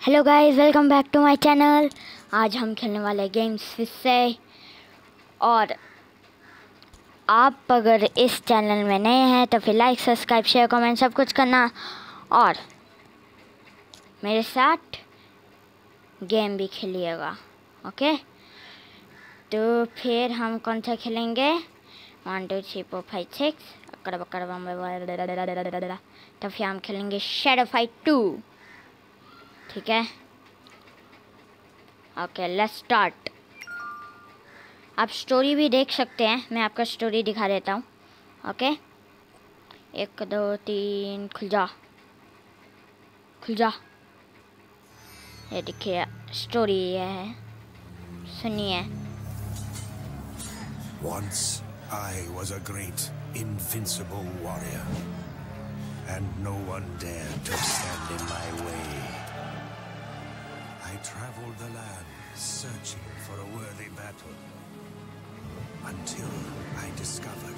Hello guys welcome back to my channel आज हम खेलने वाले गेम्स फिर से और आप अगर इस चैनल में नए हैं तो फिर लाइक सब्सक्राइब शेयर कमेंट सब कुछ करना और मेरे साथ गेम भी खेलिएगा ओके तो फिर हम कौन सा खेलेंगे one two three four five six तो फिर हम खेलेंगे शेडो फाइट टू ठीक है? ओके लेट्स स्टार्ट आप स्टोरी भी देख सकते हैं। मैं आपका स्टोरी दिखा देता हूँ। ओके एक दो तीन खुल जा। खुल जा। ये देखिए स्टोरी है। सुनिए। Once I was a great, invincible warrior, and no one dared to stand in my way. Traveled the land searching for a worthy battle until I discovered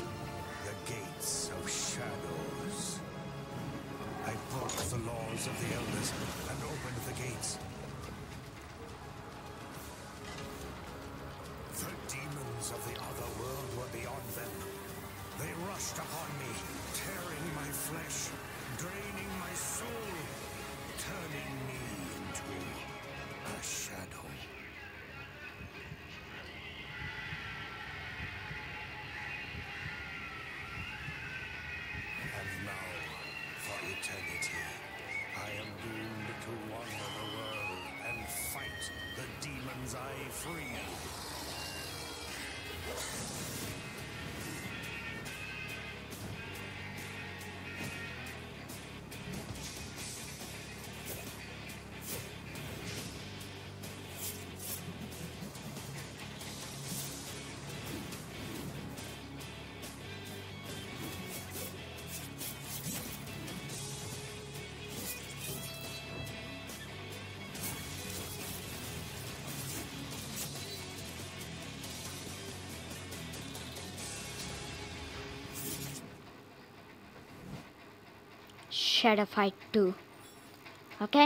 the gates of shadows. I broke the laws of the elders and opened the gates. Shadow fight two okay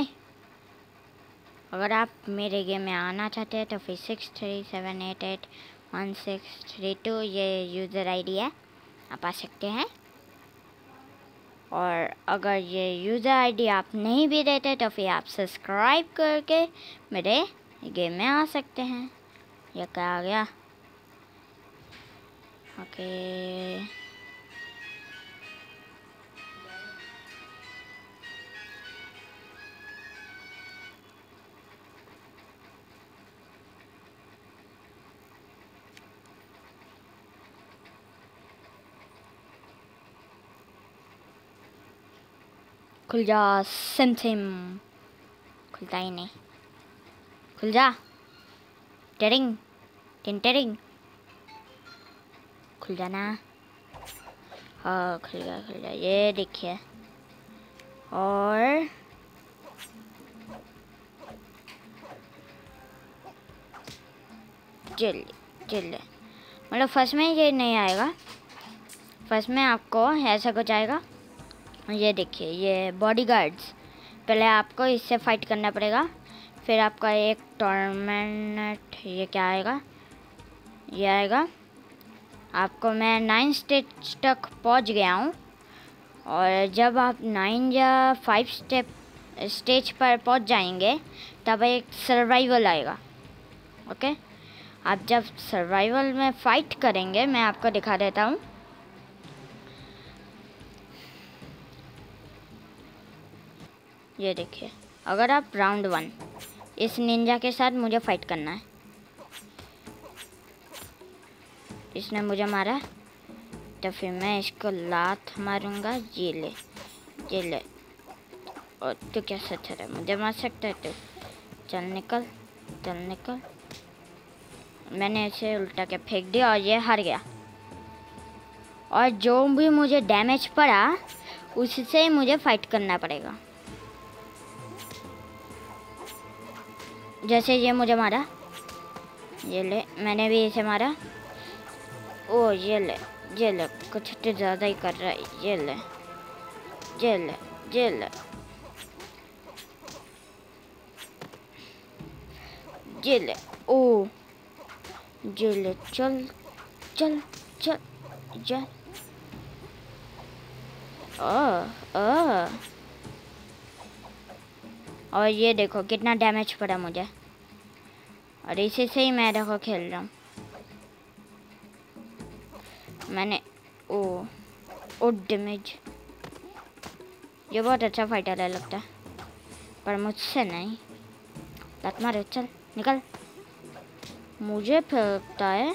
अगर आप मेरे game में आना चाहते हैं तो फिर six three seven eight eight one six three two ये यूज़र आईडी है। आप आ सकते हैं। और अगर ये यूज़र आईडी आप नहीं भी देते तो फिर आप सब्सक्राइब करके मेरे गेम में आ सकते हैं। ये क्या आ गया? ओके खुल जा, सिम सिम। खुलता ही नहीं। खुल जा। टेरिंग, टिन टेरिंग। खुल जाना हाँ खुल गया खुल गया। ये देखिए। और चल चल मतलब फ़र्स्ट में ये नहीं आएगा। फ़र्स्ट में आपको ऐसा कुछ आएगा। ये देखिए, ये बॉडीगार्ड्स पहले आपको इससे फाइट करना पड़ेगा। फिर आपका एक टॉर्मेंट ये क्या आएगा? ये आएगा। आपको मैं नाइन स्टेज तक पहुँच गया हूँ। और जब आप नाइन या फाइव स्टेप स्टेज पर पहुँच जाएँगे, तब एक सर्वाइवल आएगा। ओके आप जब सर्वाइवल में फ़ाइट करेंगे, मैं आपको दिखा देता हूँ। ये देखिए, अगर आप राउंड वन इस निंजा के साथ मुझे फाइट करना है। इसने मुझे मारा तो फिर मैं इसको लात मारूँगा, ये ले ये ले। और तू क्या सच है? मुझे मार सकता है तू? चल निकल चल निकल। मैंने इसे उल्टा के फेंक दिया और ये हार गया। और जो भी मुझे डैमेज पड़ा, उससे मुझे फाइट करना पड़ेगा। जैसे ये मुझे मारा। ये ले, मैंने भी इसे मारा। ओ, ये ले ये ले, कुछ तो ज़्यादा ही कर रहा है। ये ले ये ले ये ले। ये ले, ओ, ये ले, चल चल चल, जा। ओ ओ और ये देखो कितना डैमेज पड़ा मुझे। और इसी से ही मैं देखो खेल रहा हूँ। मैंने, ओ ओ डैमेज ये बहुत अच्छा फाइटर है लगता है, पर मुझसे नहीं। लत मारे, चल, निकल। मुझे फेंकता है।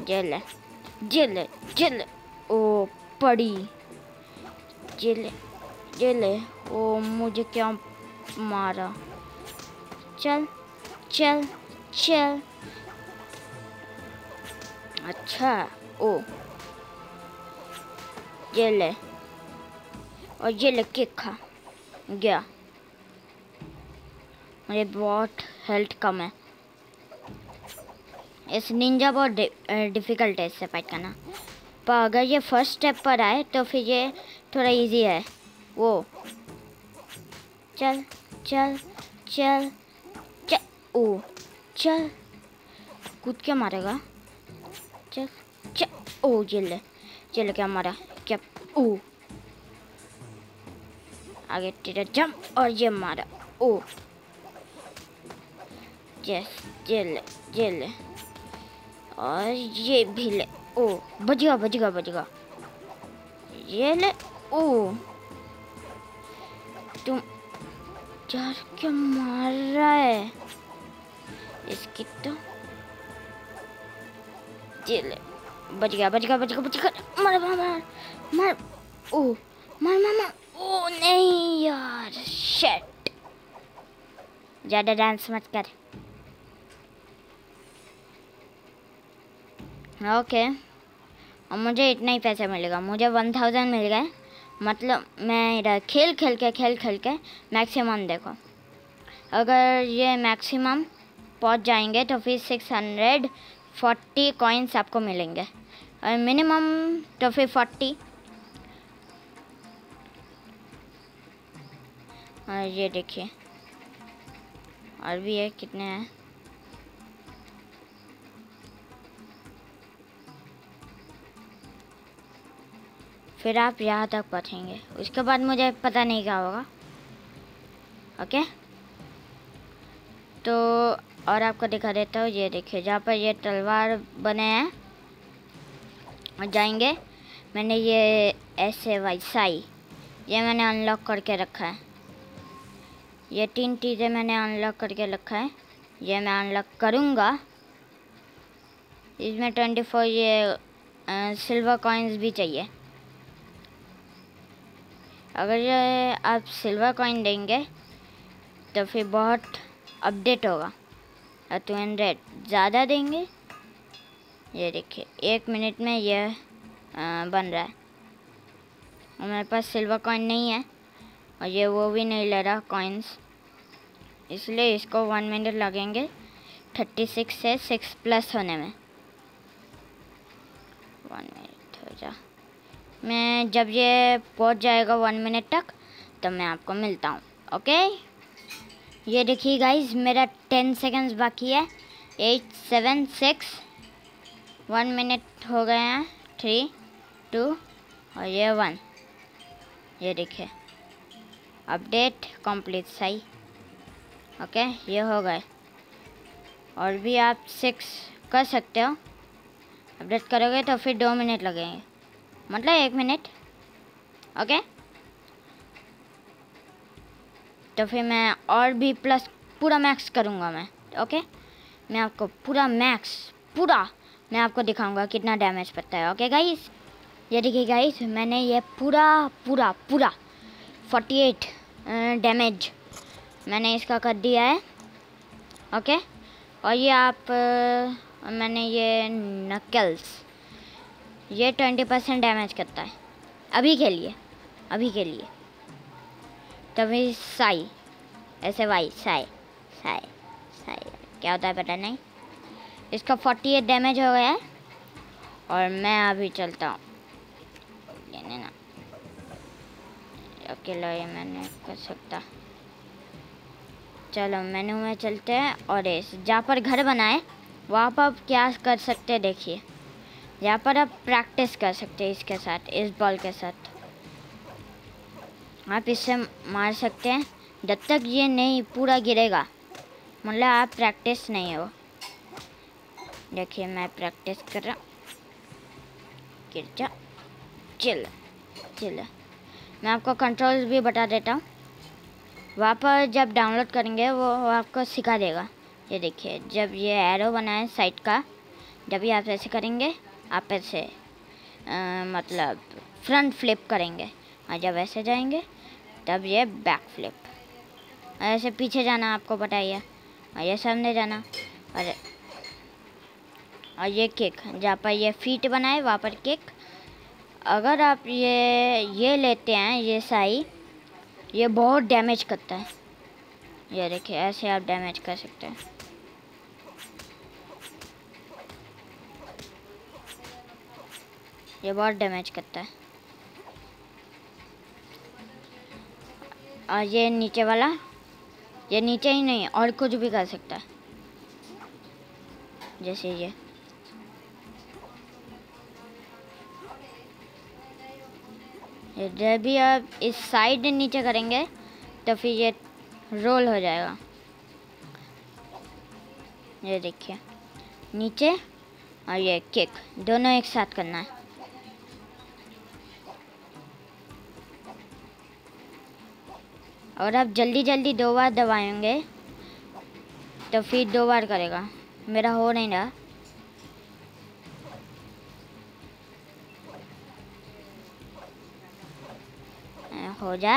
जेल जेल जेल ओ, पड़ी। जेल जेल ओ, मुझे क्या मारा। चल चल चल। अच्छा ओ। ये ले। और ये ले केक खा। गया। मुझे बहुत हेल्थ कम है। इस निंजा बहुत डिफ़िकल्ट है इससे फाइट करना। पर अगर ये फ़र्स्ट स्टेप पर आए तो फिर ये थोड़ा इजी है। वो। चल। चल चल चल ओ, चल। कूद के मारेगा। चल चल ओ ये ले क्या मारा। क्या? ओ। आगे तेरा जंप और ये मारा। ओ। यस ये ले ये ले। और ये भी ले। ओ, बजेगा बजेगा बजेगा। ये ले, ओ। तुम यार क्या मार रहा है। इसकी तो ये ले बच गया बच गया बच गया बच गया। मार मार मार मार। ओ, मार मार मार। ओ, नहीं यार शेट ज़्यादा डांस मत कर। ओके और मुझे इतना ही पैसा मिलेगा। मुझे वन थाउज़ेंड मिल गए। मतलब मैं खेल खेल के, खेल खेल के मैक्सिमम देखो। अगर ये मैक्सिमम पहुँच जाएँगे तो फिर सिक्स हंड्रेड फोर्टी कॉइन्स आपको मिलेंगे। और मिनिमम तो फिर फोर्टी और ये देखिए, और भी है, कितने हैं? फिर आप यहाँ तक पहुँचेंगे। उसके बाद मुझे पता नहीं क्या होगा। ओके? तो और आपको दिखा देता हूँ ये देखिए जहाँ पर ये तलवार बने हैं और जाएँगे। मैंने ये ऐसे वैसाई ये मैंने अनलॉक करके रखा है। ये तीन चीज़ें मैंने अनलॉक करके रखा है ये मैं अनलॉक करूँगा। इसमें ट्वेंटी फोर ये आ, सिल्वर कॉइन्स भी चाहिए। अगर आप सिल्वर कॉइन देंगे तो फिर बहुत अपडेट होगा। टू हंड्रेड ज़्यादा देंगे। ये देखिए एक मिनट में ये आ, बन रहा है। और मेरे पास सिल्वर कॉइन नहीं है और ये वो भी नहीं ले रहा कॉइन्स इसलिए इसको वन मिनट लगेंगे। थर्टी सिक्स से सिक्स प्लस होने में। वन मिनट हो जा। मैं जब ये पहुँच जाएगा वन मिनट तक तो मैं आपको मिलता हूँ ओके ये देखिए गाइज़ मेरा टेन सेकंड्स बाकी है। Eight seven six one minute हो गए हैं। थ्री टू और ये वन ये देखिए अपडेट कंप्लीट सही ओके ये हो गए। और भी आप सिक्स कर सकते हो। अपडेट करोगे तो फिर दो मिनट लगेंगे। मतलब एक मिनट, ओके? तो फिर मैं और भी प्लस पूरा मैक्स करूँगा मैं, ओके? मैं आपको पूरा मैक्स पूरा मैं आपको दिखाऊँगा कितना डैमेज पड़ता है, ओके गाइस ये देखिए गाइस मैंने ये पूरा पूरा पूरा 48 डैमेज मैंने इसका कर दिया है, ओके? और ये आप मैंने ये नकल्स ये ट्वेंटी परसेंट डैमेज करता है। अभी के लिए, अभी के लिए। तभी साई, ऐसे वाई साई साई साई, क्या होता है पता नहीं। इसका फोर्टी एट डैमेज हो गया है और मैं अभी चलता हूँ। ना। अकेला ये मैं नहीं कर सकता। चलो मेनू में चलते हैं और इस, जहाँ पर घर बनाए वहाँ पर क्या कर सकते हैं देखिए। यहाँ पर आप प्रैक्टिस कर सकते हैं इसके साथ, इस बॉल के साथ। आप इससे मार सकते हैं। जब तक ये नहीं पूरा गिरेगा मतलब आप प्रैक्टिस नहीं हो। देखिए, मैं प्रैक्टिस कर रहा गिर जा। चल चल। मैं आपको कंट्रोल्स भी बता देता हूँ। वहाँ पर जब डाउनलोड करेंगे, वो वो आपको सिखा देगा। ये देखिए, जब ये एरो बनाए साइट का, जब भी आप ऐसे करेंगे आप ऐसे अ, मतलब फ्रंट फ्लिप करेंगे। और जब ऐसे जाएँगे तब ये बैक फ्लिप ऐसे पीछे जाना आपको बताइए। और ये सामने जाना। और और ये किक जहाँ पर ये फीट बनाए वहाँ पर किक अगर आप ये ये लेते हैं ये साई ये बहुत डैमेज करता है। ये देखिए ऐसे आप डैमेज कर सकते हैं। ये बहुत डैमेज करता है। और ये नीचे वाला, ये नीचे ही नहीं, और कुछ भी कर सकता है। जैसे ये। जब भी आप इस साइड नीचे करेंगे तो फिर ये रोल हो जाएगा। ये देखिए, नीचे और ये किक दोनों एक साथ करना है। और आप जल्दी जल्दी दो बार दबाएँगे तो फिर दो बार करेगा। मेरा हो नहीं रहा। हो जा।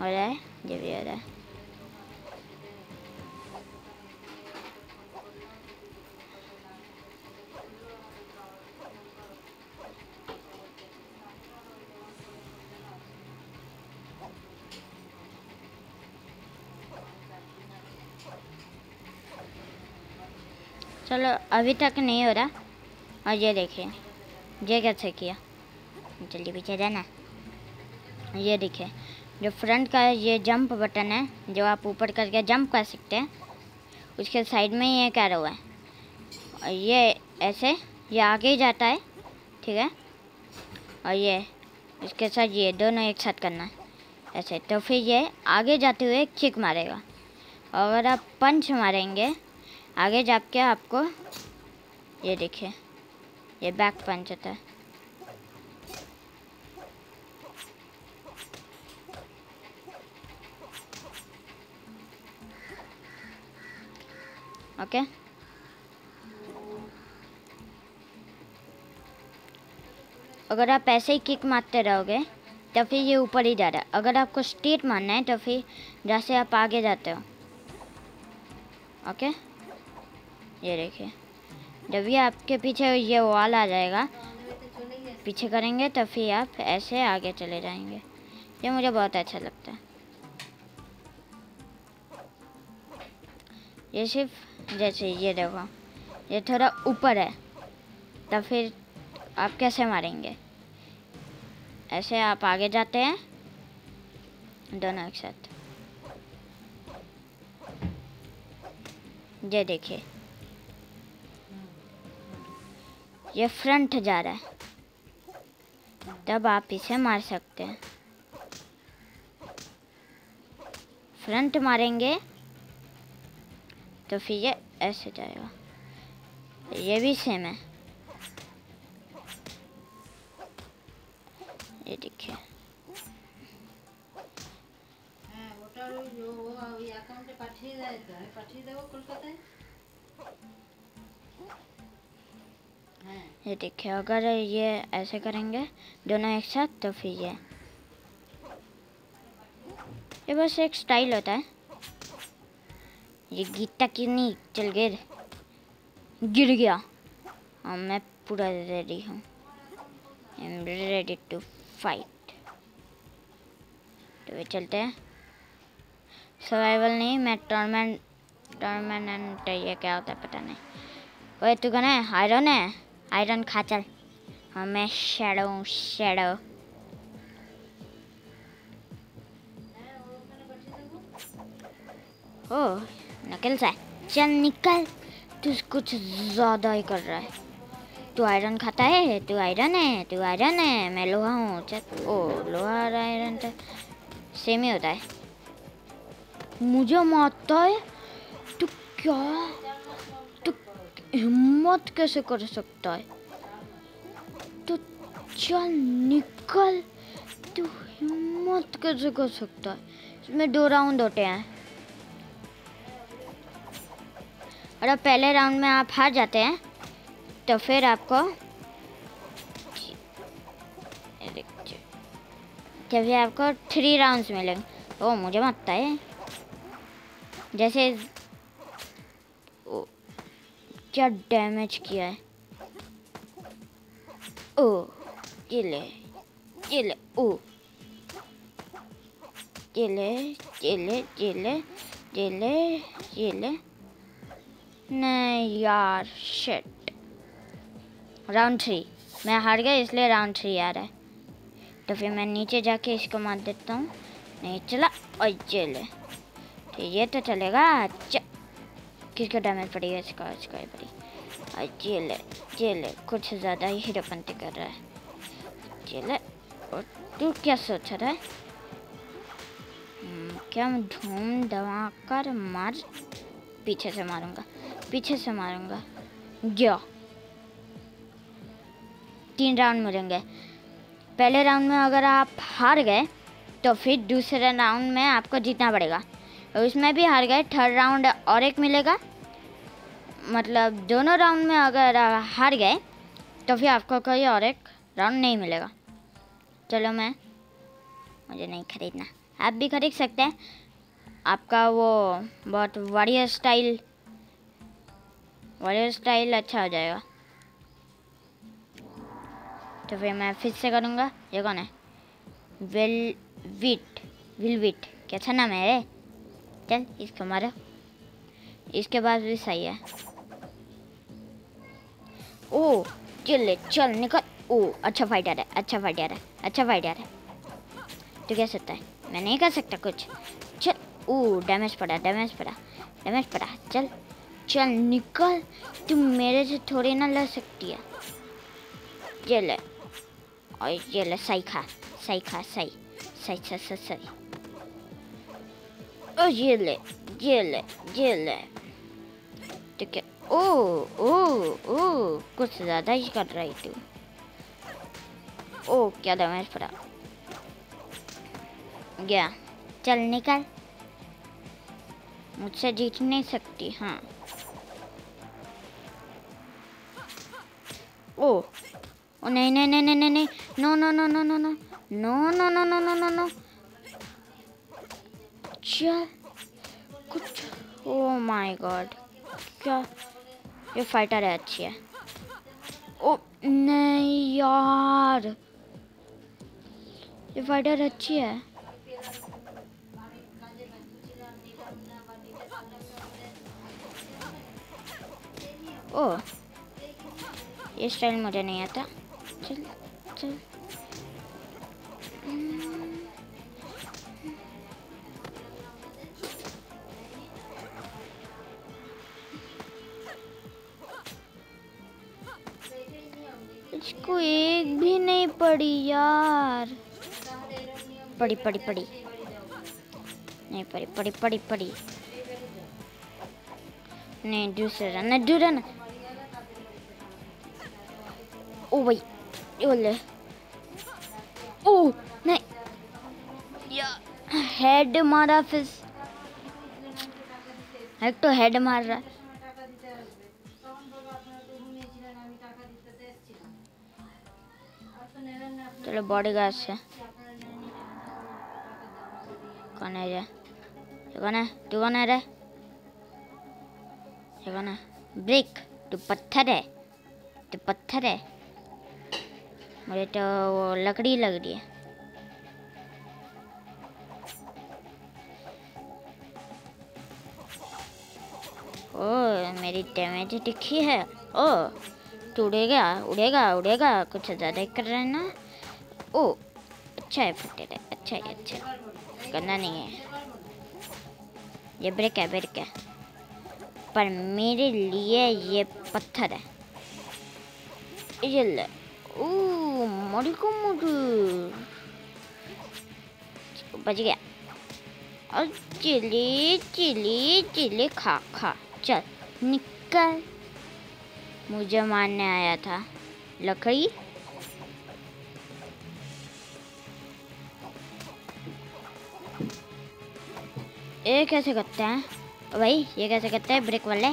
हो जाए जब भी हो रहा चलो, अभी तक नहीं हो रहा। और ये देखिए ये कैसे किया? जल्दी पीछे जाना। ये देखिए जो फ्रंट का ये जंप बटन है, जो आप ऊपर करके जंप कर सकते हैं, उसके साइड में ही एक एरो है। और ये ऐसे, ये आगे ही जाता है, ठीक है? और ये, इसके साथ ये दोनों एक साथ करना है, ऐसे। तो फिर ये आगे जाते हुए किक मारेगा। और अगर आप पंच मारेंगे आगे जाके आपको ये देखिए, ये बैक पंच होता है। ओके अगर आप ऐसे ही किक मारते रहोगे तो फिर ये ऊपर ही जा रहा है। अगर आपको स्ट्रेट मारना है तो फिर जैसे आप आगे जाते हो। ओके ये देखिए। जब ये आपके पीछे ये वॉल आ जाएगा, पीछे करेंगे तो फिर आप ऐसे आगे चले जाएँगे। ये मुझे बहुत अच्छा लगता है। ये सिर्फ़, जैसे ये देखो, ये थोड़ा ऊपर है तो फिर आप कैसे मारेंगे? ऐसे आप आगे जाते हैं, दोनों एक साथ। ये देखिए ये फ्रंट जा रहा है। तब आप इसे मार सकते हैं। फ्रंट मारेंगे तो फिर ये ऐसे जाएगा। ये भी सेम है। ये देखिए अगर ये ऐसे करेंगे, दोनों एक साथ तो फिर ये। ये बस एक स्टाइल होता है। ये गीता क्यों नहीं, चल गिर। गिर गया। हाँ मैं पूरा रेडी हूँ। रेडी टू फाइट तो वे चलते हैं। सर्वाइवल नहीं, मैं टॉर्मेंट टॉर्मेंट ये क्या होता है पता नहीं। ओए, तू कौन है? आयरन है? आयरन खा चल हाँ मैं शेडो शेडो ओ नकल सा। चल निकल। तू कुछ ज़्यादा ही कर रहा है। तू आयरन खाता है, तू आयरन है, तू आयरन है। मैं लोहा हूँ, चल। ओ लोहा और आयरन तो सेम ही होता है। मुझे मारता है? तू क्या हिम्मत कैसे कर सकता है? तो चल निकल। तू हिम्मत कैसे कर सकता है? इसमें दो राउंड होते हैं। अगर पहले राउंड में आप हार जाते हैं तो फिर आपको तो फिर आपको थ्री राउंड्स मिलेंगे। ओ मुझे मारता है जैसे क्या डैमेज किया है? ओ ये ले ये ले ओ ये ले ये ले ये ले ये ले ये ले। नहीं यार शिट राउंड थ्री मैं हार गया, इसलिए राउंड थ्री आ रहा है। तो फिर मैं नीचे जाके इसको मार देता हूँ। नहीं चला, और ये ले। तो ये तो चलेगा अच्छा। किसको डैमेज पड़ेगा इसका? इसका ही पड़ी और ये ले ये ले कुछ ज़्यादा ही हीरोपंती कर रहा है। ये ले और तू क्या सोच रहा है? हम्म, क्या मैं धूम दवा कर मार पीछे से मारूँगा पीछे से मारूँगा? गया तीन राउंड मिलेंगे। पहले राउंड में अगर आप हार गए तो फिर दूसरे राउंड में आपको जीतना पड़ेगा। उसमें भी हार गए थर्ड राउंड और एक मिलेगा। मतलब दोनों राउंड में अगर हार गए तो फिर आपको कोई और एक राउंड नहीं मिलेगा। चलो मैं, मुझे नहीं खरीदना। आप भी खरीद सकते हैं। आपका वो बहुत वॉरियर स्टाइल वॉरियर स्टाइल अच्छा हो जाएगा। तो फिर मैं फिर से करूँगा। ये कौन है? वेल विट विल विट कैसा नाम है रे? चल इसको मारो इसके बाद भी सही है। ओ, चल चल, निकल। ओ अच्छा फाइटर है अच्छा फाइटर है अच्छा फाइटर है। तो क्या सकता है? मैं नहीं कर सकता कुछ। चल, ओ डैमेज पड़ा डैमेज पड़ा डैमेज पड़ा। चल चल, निकल। तुम मेरे से थोड़ी ना लड़ सकती है। ये ले। और ये ले, सही खा सही खा, सही सही सही सही सही। ओ ये ले ये ले ये ले तो क्या ओ ओ ओ कुछ ज़्यादा ही कर रही तू ओ क्या डैमेज पड़ा गया चल निकल मुझसे जीत नहीं सकती हाँ ओ ओ नहीं नहीं नहीं नहीं नहीं no no no no no no no no no no no no चल कुछ ओ माय गॉड क्या? ये फाइटर है, अच्छी है। ओ नहीं यार। ये फाइटर अच्छी है। ओ ये स्टाइल मुझे नहीं आता। चल चल। इसको एक भी नहीं पड़ी यार। पड़ी पड़ी पड़ी। नहीं पड़ी पड़ी पड़ी पड़ी। नहीं, दूसरा नहीं, दूसरा ना ओ भाई, ये ले ओ, नहीं। या हेड मारा फिर। एक तो हेड मार रहा चलो बॉडी गार्ड से कौन है ये? कौन है? तू कौन है रे? ये कौन है? ब्रिक, तू पत्थर है। तू पत्थर है। मुझे तो वो लकड़ी लग रही है। ओ, मेरी डैमेज दिखी है। ओ, तू उड़ेगा उड़ेगा उड़ेगा। कुछ ज़्यादा कर रहे है ना? ओ अच्छा है फटे है अच्छा है अच्छा करना नहीं है। ये ब्रिक है ब्रिक है। पर मेरे लिए ये पत्थर है। ये ले, ओ मरी। को मुझे बच गया। और चिली चिली चिली, खा खा, चल, निकल। मुझे मारने आया था, लकड़ी। ये कैसे करते हैं? भाई, ये कैसे करते हैं ब्रेक वाले?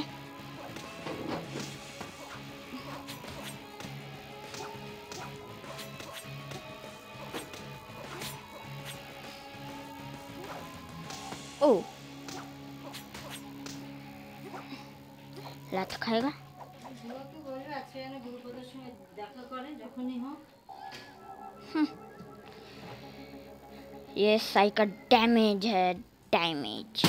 ओ। लात तो खाएगा। हम्म। ये साइकिल डैमेज है। damage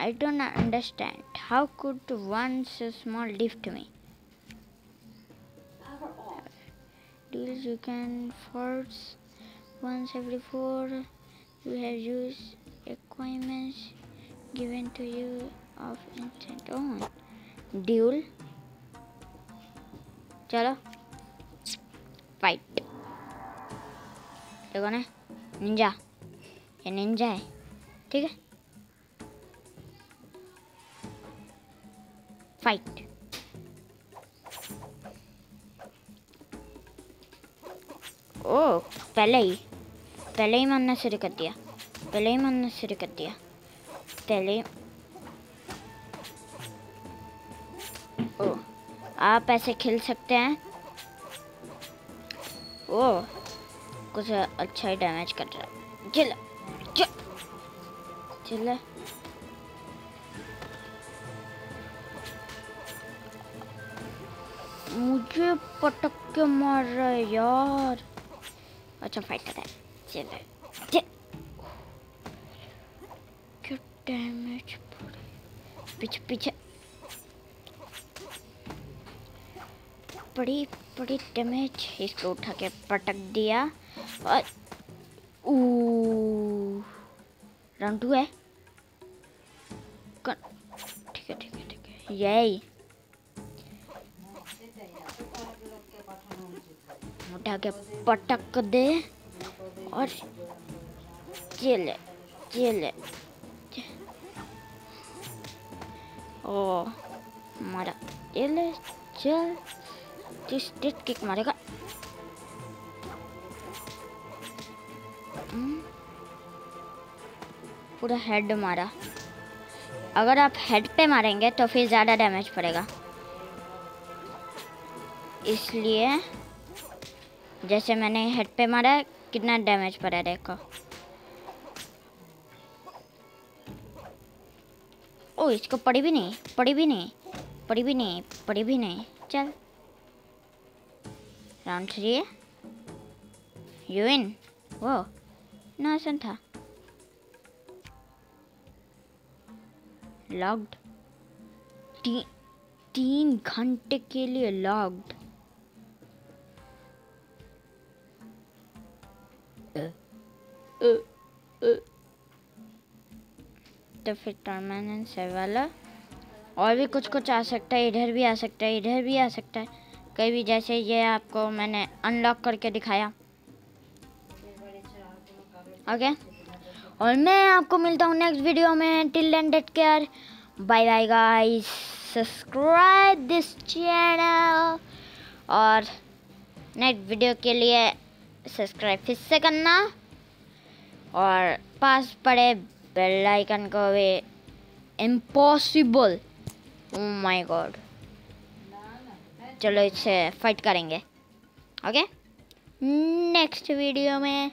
I don't understand how could one so small lift me deals you can force once every four you have used equipments given to you of instant on duel चलो fight देखो ना Ninja ये Ninja है ठीक है? Fight ओ, पहले ही पहले ही मारना शुरू कर दिया, पहले ही मारना शुरू कर दिया, पहले ओ, आप ऐसे खेल सकते हैं। ओ, कुछ अच्छा ही डैमेज कर रहा है। चिल चिल्ला मुझे पटक के मार रहा है यार। अच्छा फाइट कर रहा है। चिल। डैमेज पीछे पीछे। बड़ी बड़ी डैमेज इसको उठा के पटक दिया। और राउंड टू है। यही। उठा के पटक दे और चले चले। ओ मारा चले चल तू स्ट्रेट किक मारेगा। हम्म। पूरा हेड मारा। अगर आप हेड पे मारेंगे तो फिर ज़्यादा डैमेज पड़ेगा। इसलिए, जैसे मैंने हेड पे मारा, कितना डैमेज पड़ा देखो। ओ, इसको पड़ी भी नहीं, पड़ी भी नहीं, पड़ी भी नहीं, पड़ी भी नहीं। चल। राउंड थ्री यू विन वो ना आसान था। लॉक्ड ती, तीन घंटे के लिए लॉक्ड तो फिर टर्मानेंट से वाला। और भी कुछ कुछ आ सकता है इधर भी आ सकता है इधर भी आ सकता है। कहीं भी जैसे ये आपको मैंने अनलॉक करके दिखाया। ओके और मैं आपको मिलता हूँ नेक्स्ट वीडियो में. Till then take care bye bye guys subscribe this channel और नेक्स्ट वीडियो के लिए सब्सक्राइब फिर से करना. और पास पड़े बेल आइकन को भी इम्पॉसिबल माय गॉड चलो, इससे फाइट करेंगे. ओके नेक्स्ट वीडियो में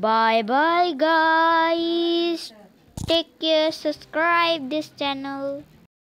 Bye bye guys. Take care. Subscribe this channel.